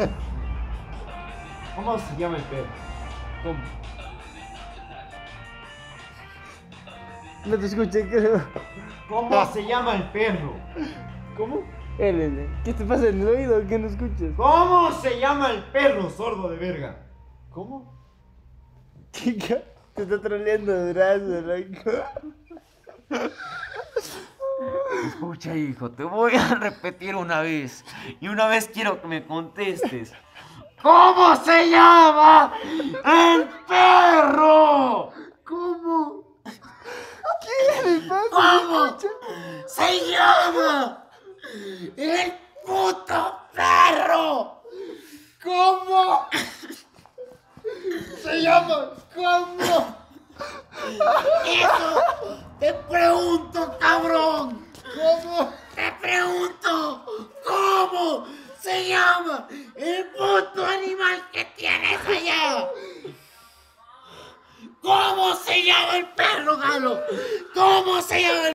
¿Cómo se llama el perro? ¿Cómo? No te escuché, creo. ¿Cómo se llama el perro? ¿Cómo? Elene, ¿qué te pasa en el oído que no escuchas? ¿Cómo se llama el perro, sordo de verga? ¿Cómo? Chica, te está troleando de brazo, loco. Escucha, hijo, te voy a repetir una vez. Y una vez quiero que me contestes. ¿Cómo se llama el perro? ¿Cómo? ¿Qué le pasa? ¿Cómo se llama el puto perro? ¿Cómo? Se llama. ¿Cómo? Eso te pregunto, cabrón. Te pregunto, ¿cómo se llama el puto animal que tienes allá? ¿Cómo se llama el perro, Galo? ¿Cómo se llama el